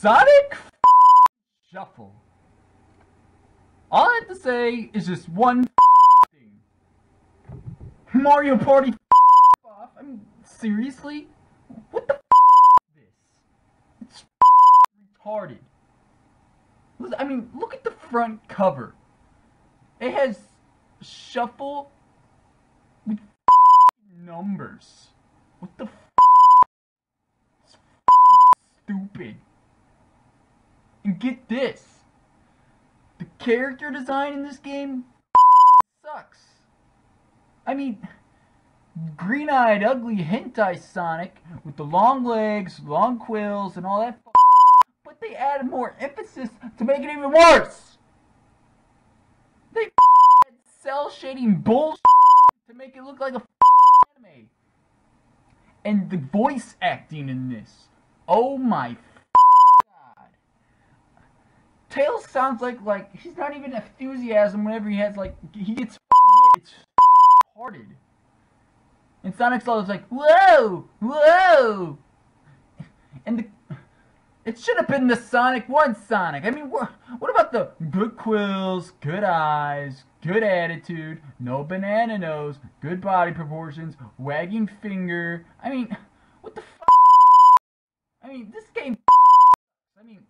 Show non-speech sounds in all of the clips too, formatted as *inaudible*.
Sonic Shuffle. All I have to say is just one thing. Mario Party off. I mean, seriously? What the is this? It's retarded. I mean, look at the front cover. It has shuffle with numbers. What the It's stupid. And get this. The character design in this game sucks. I mean, green-eyed, ugly hentai Sonic with the long legs, long quills, and all that but they added more emphasis to make it even worse. They had cel shading bullshit to make it look like a anime. And the voice acting in this. Oh my. Tails sounds like like he's not even enthusiasm whenever he has like he gets hit. It's hearted. And Sonic's always like, whoa, whoa. And the it should have been the Sonic 1 Sonic. I mean, what, what about the good quills, good eyes, good attitude, no banana nose, good body proportions, wagging finger? I mean, what the f? I mean, this game. I mean,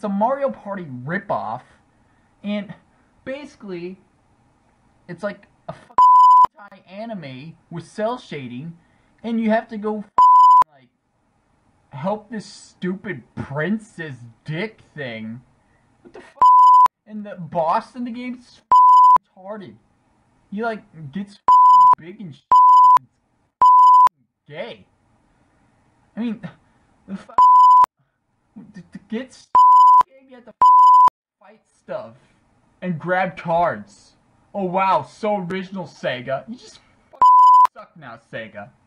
it's a Mario Party ripoff, and basically, it's like a anime with cel shading, and you have to go like help this stupid princess dick thing. What the fuck? And the boss in the game is retarded. He like gets big and gay. I mean, the f to, to get game, you have to fight stuff and grab cards. Oh wow, so original Sega. You just *laughs* suck now, Sega. *laughs*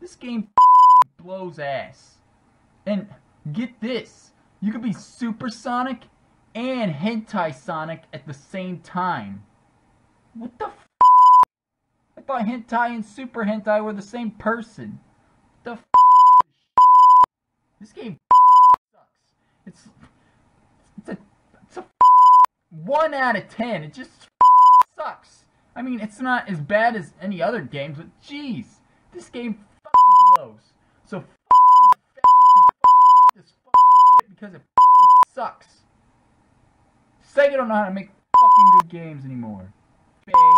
This game *laughs* blows ass. And get this, you could be Supersonic and Hentai Sonic at the same time. What the f? I thought Hentai and Super Hentai were the same person. What the f? This game sucks. It's one out of ten. It just sucks. I mean, it's not as bad as any other games, but jeez, this game blows. So this shit because it sucks. Sega don't know how to make fucking good games anymore. Bags.